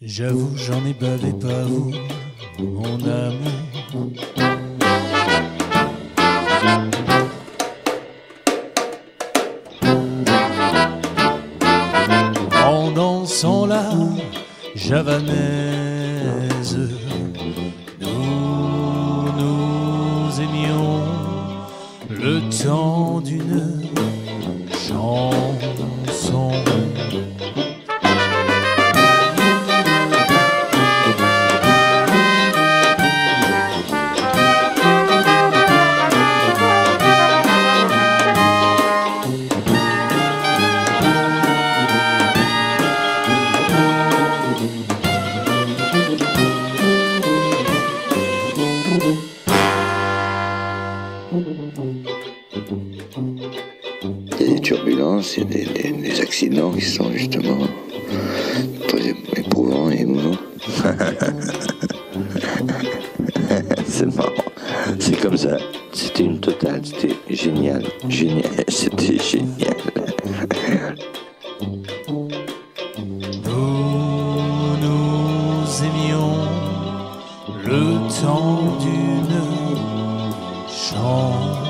J'avoue, j'en ai bavé pas vous, mon amour. Dansant la javanaise, nous nous aimions le temps d'une chanson. Il y a des turbulences, il y a des, des- des accidents qui sont justement très éprouvants et émouvants. C'est marrant. C'est comme ça. C'était une totale. C'était génial. Génial. C'était génial. Nous nous aimions le temps d'une song.